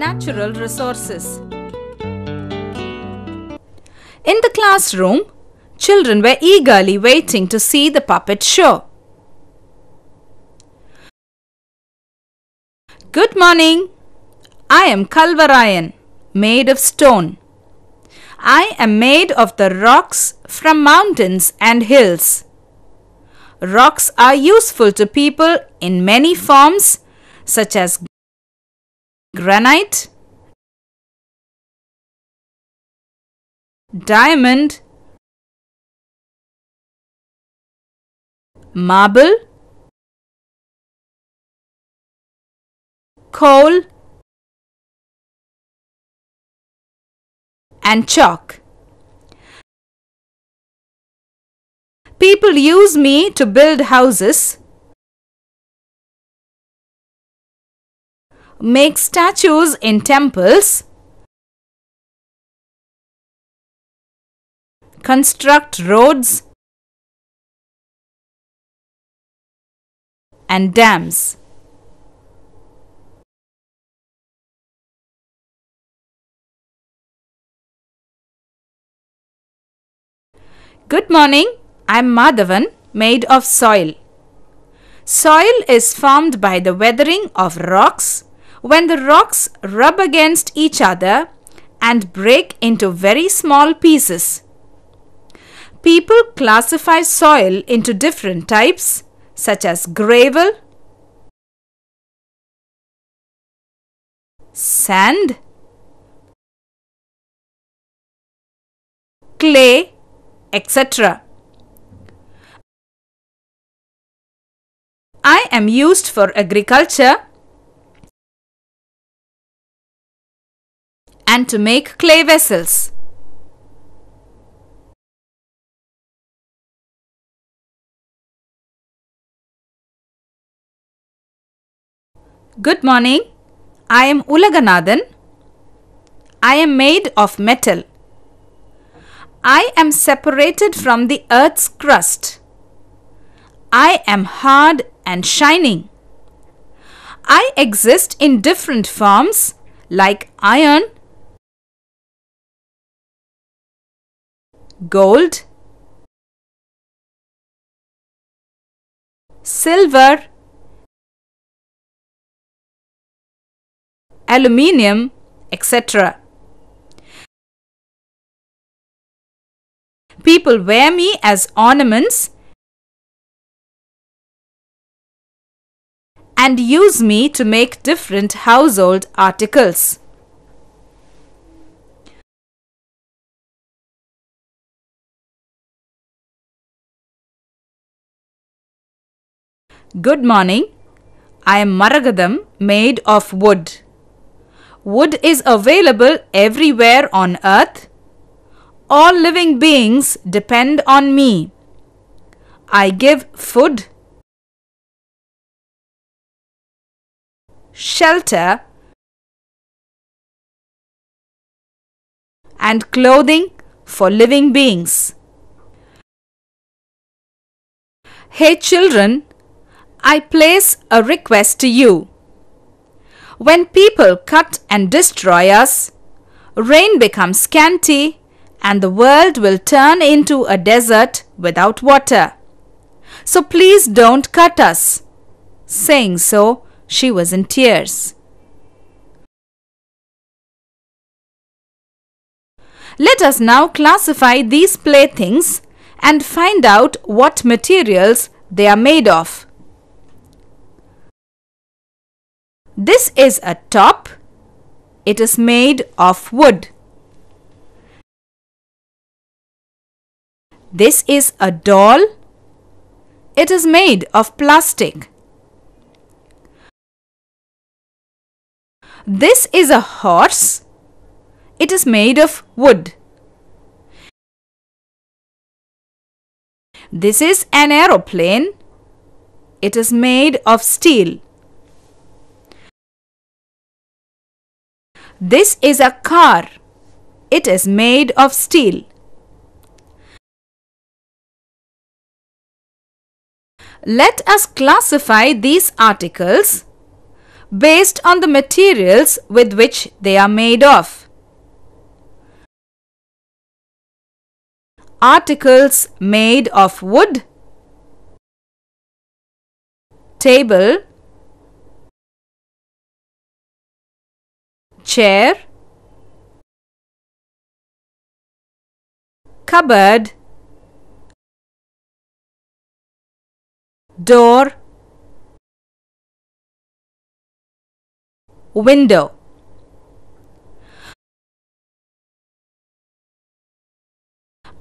Natural resources. In the classroom, children were eagerly waiting to see the puppet show. Good morning. I am Kalvarayan, made of stone. I am made of the rocks from mountains and hills. Rocks are useful to people in many forms such as granite, diamond, marble, coal, and chalk. People use me to build houses, make statues in temples, construct roads and dams. Good morning. I'm Madhavan, made of soil. Soil is formed by the weathering of rocks when the rocks rub against each other and break into very small pieces. People classify soil into different types such as gravel, sand, clay, etc. I am used for agriculture and to make clay vessels. Good morning. I am Ulaganathan. I am made of metal. I am separated from the earth's crust. I am hard and shining. I exist in different forms like iron, gold, silver, aluminium, etc. People wear me as ornaments and use me to make different household articles. Good morning. I am Maragadam made of wood. Wood is available everywhere on earth. All living beings depend on me. I give food, shelter, and clothing for living beings. Hey children, I place a request to you. When people cut and destroy us, rain becomes scanty and the world will turn into a desert without water. So please don't cut us. Saying so, she was in tears. Let us now classify these playthings and find out what materials they are made of. This is a top. It is made of wood. This is a doll. It is made of plastic. This is a horse. It is made of wood. This is an aeroplane. It is made of steel. This is a car. It is made of steel. Let us classify these articles. based on the materials with which they are made of. Articles made of wood, table, chair, cupboard, door, window.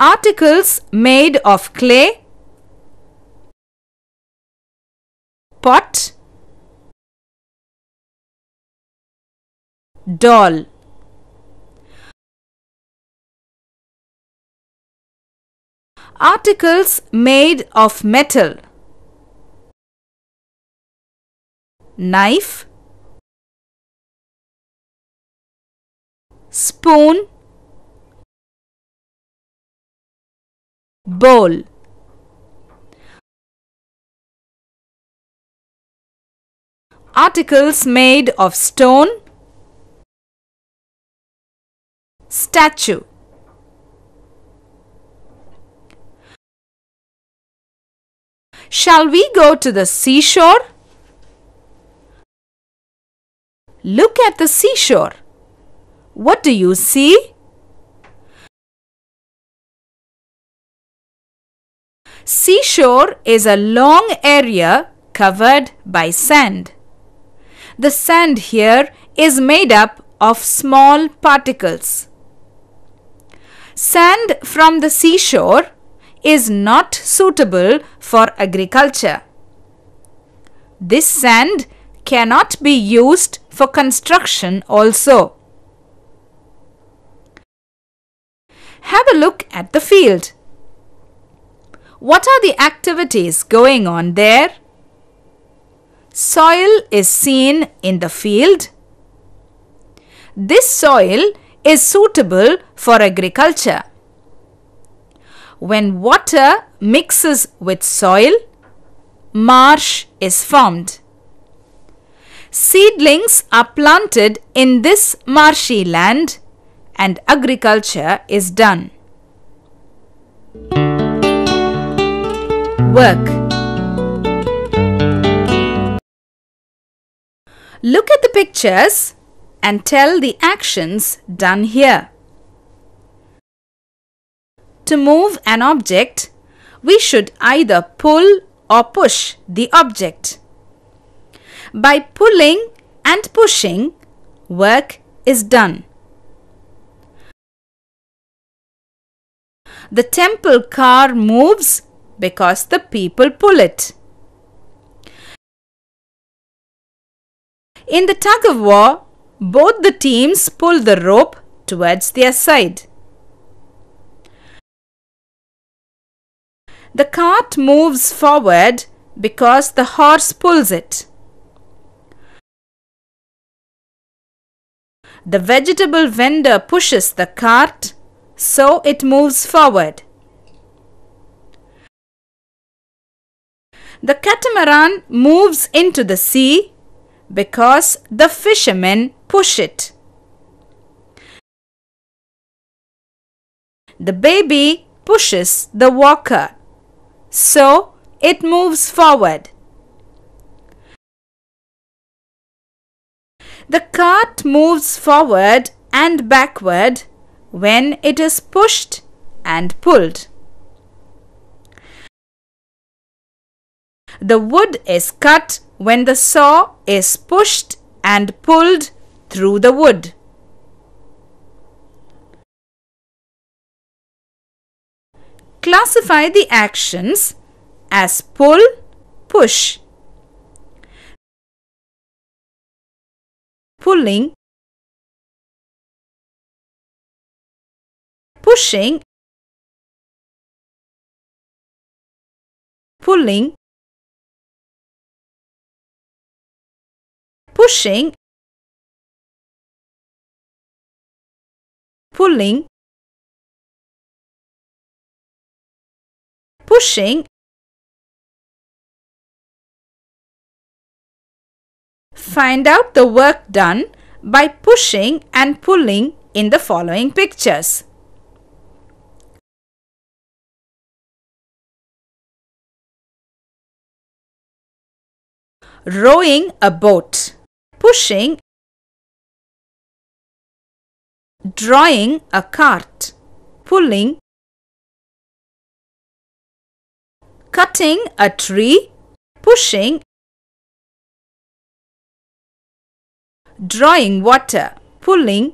Articles made of clay, pot, doll. Articles made of metal, knife, spoon, bowl. Articles made of stone, statue. Shall we go to the seashore? Look at the seashore. What do you see? Seashore is a long area covered by sand. The sand here is made up of small particles. Sand from the seashore is not suitable for agriculture. This sand cannot be used for construction also. Have a look at the field. What are the activities going on there? Soil is seen in the field. This soil is suitable for agriculture. When water mixes with soil, marsh is formed. Seedlings are planted in this marshy land and agriculture is done. Work Look at the pictures and tell the actions done here. To move an object, we should either pull or push the object. By pulling and pushing, work is done. The temple car moves because the people pull it. In the tug of war, both the teams pull the rope towards their side. The cart moves forward because the horse pulls it. The vegetable vendor pushes the cart so it moves forward. The catamaran moves into the sea because the fishermen push it. The baby pushes the walker, so it moves forward. The cart moves forward and backward when it is pushed and pulled. The wood is cut when the saw is pushed and pulled through the wood. Classify the actions as pull, push, pulling, pushing, pulling, pushing, pulling, pushing, find out the work done by pushing and pulling in the following pictures. Rowing a boat, pushing, drawing a cart, pulling, cutting a tree, pushing, drawing water, pulling,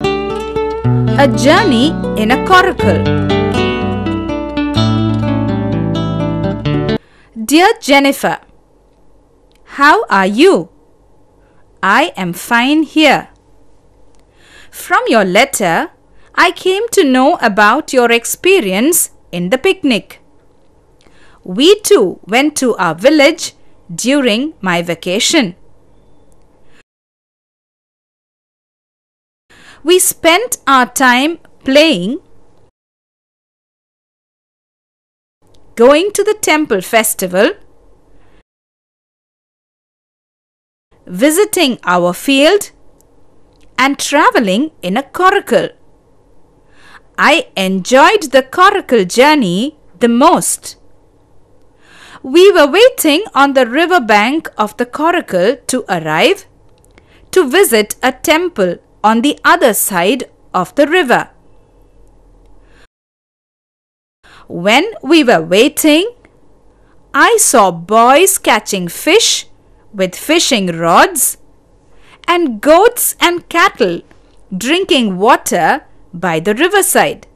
a journey in a coracle. Dear Jennifer, how are you? I am fine here. From your letter, I came to know about your experience in the picnic. We too went to our village during my vacation. We spent our time playing, going to the temple festival, visiting our field, and traveling in a coracle. I enjoyed the coracle journey the most. We were waiting on the river bank of the coracle to arrive to visit a temple on the other side of the river. When we were waiting, I saw boys catching fish with fishing rods and goats and cattle drinking water by the riverside.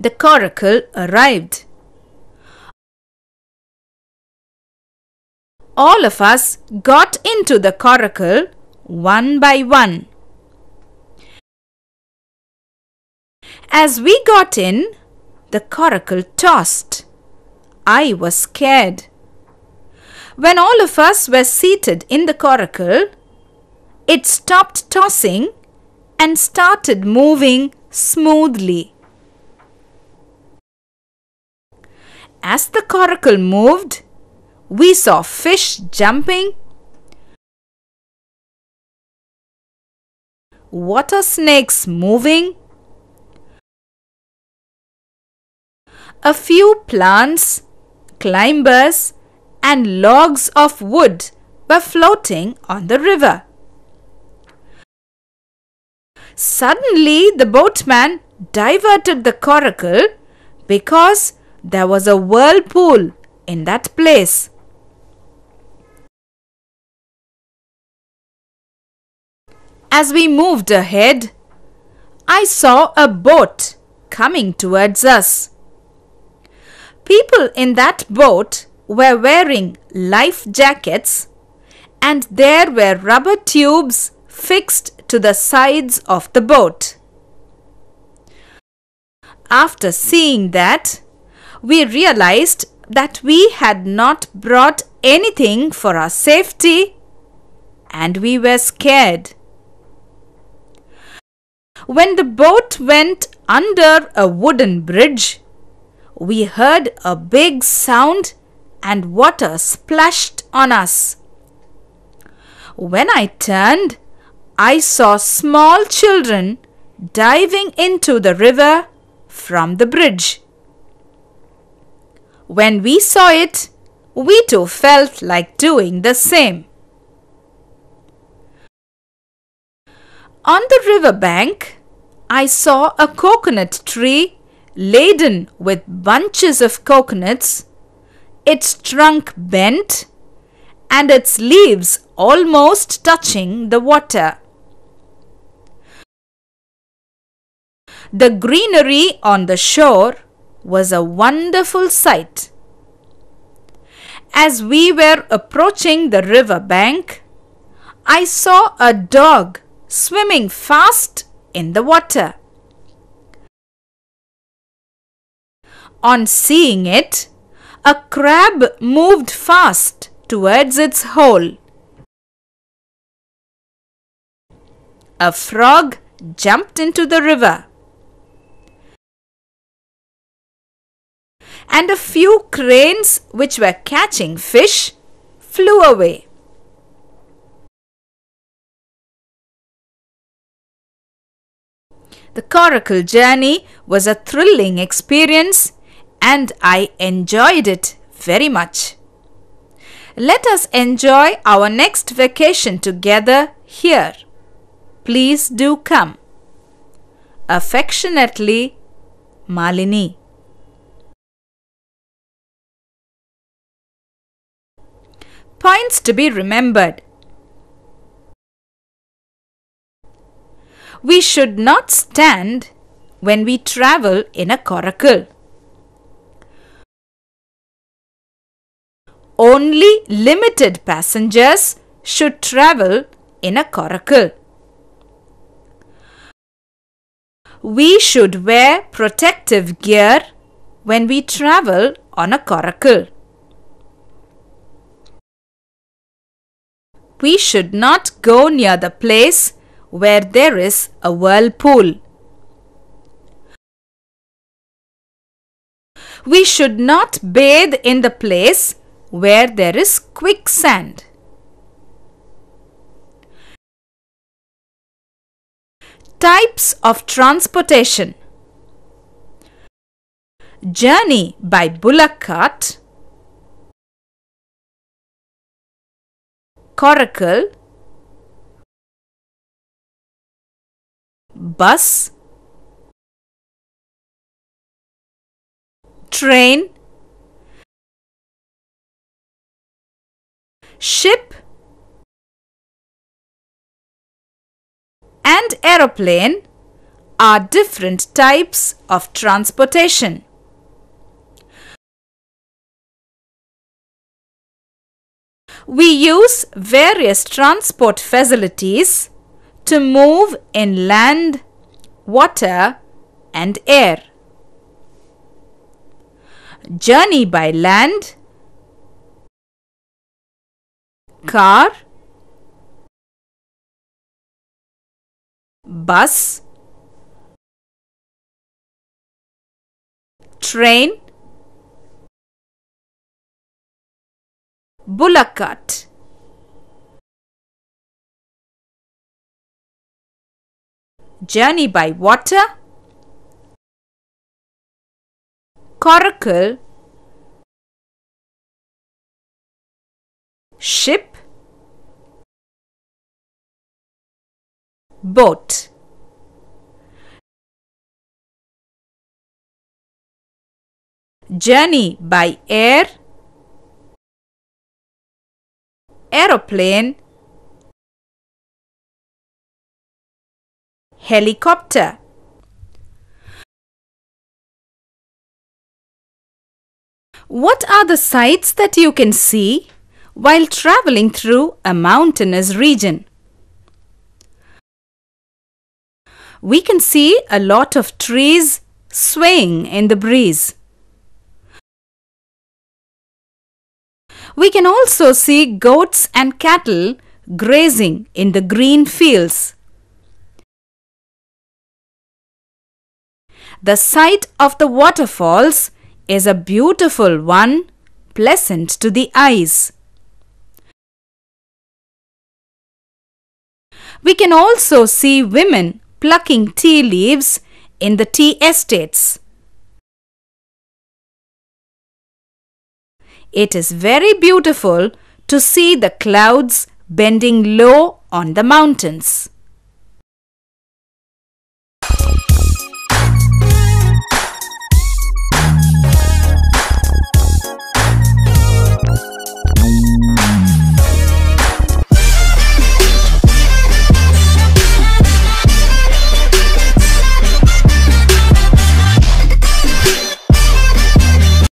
The coracle arrived. All of us got into the coracle one by one. As we got in, the coracle tossed. I was scared. When all of us were seated in the coracle, it stopped tossing and started moving smoothly. As the coracle moved, we saw fish jumping, water snakes moving, a few plants, climbers, and logs of wood were floating on the river. Suddenly, the boatman diverted the coracle because there was a whirlpool in that place. As we moved ahead, I saw a boat coming towards us. People in that boat were wearing life jackets and there were rubber tubes fixed to the sides of the boat. After seeing that, we realized that we had not brought anything for our safety and we were scared. When the boat went under a wooden bridge, we heard a big sound and water splashed on us. When I turned, I saw small children diving into the river from the bridge. When we saw it, we too felt like doing the same. On the river bank, I saw a coconut tree laden with bunches of coconuts, its trunk bent, and its leaves almost touching the water. The greenery on the shore was a wonderful sight. As we were approaching the river bank, I saw a dog swimming fast in the water. On seeing it, a crab moved fast towards its hole. A frog jumped into the river. and a few cranes which were catching fish flew away. The coracle journey was a thrilling experience and I enjoyed it very much. Let us enjoy our next vacation together here. Please do come. Affectionately, Malini. Points to be remembered. We should not stand when we travel in a coracle. Only limited passengers should travel in a coracle. We should wear protective gear when we travel on a coracle. We should not go near the place where there is a whirlpool. We should not bathe in the place where there is quicksand. Types of transportation. Journey by bullock cart Coracle. Bus. Train Ship and aeroplane are different types of transportation. We use various transport facilities to move in land, water and air. Journey by land, car, bus, train, bullock cart. Journey by water, coracle, ship, boat. Journey by air. Aeroplane. Helicopter. What are the sights that you can see while traveling through a mountainous region? we can see a lot of trees swaying in the breeze. We can also see goats and cattle grazing in the green fields. The sight of the waterfalls is a beautiful one, pleasant to the eyes. We can also see women plucking tea leaves in the tea estates. It is very beautiful to see the clouds bending low on the mountains.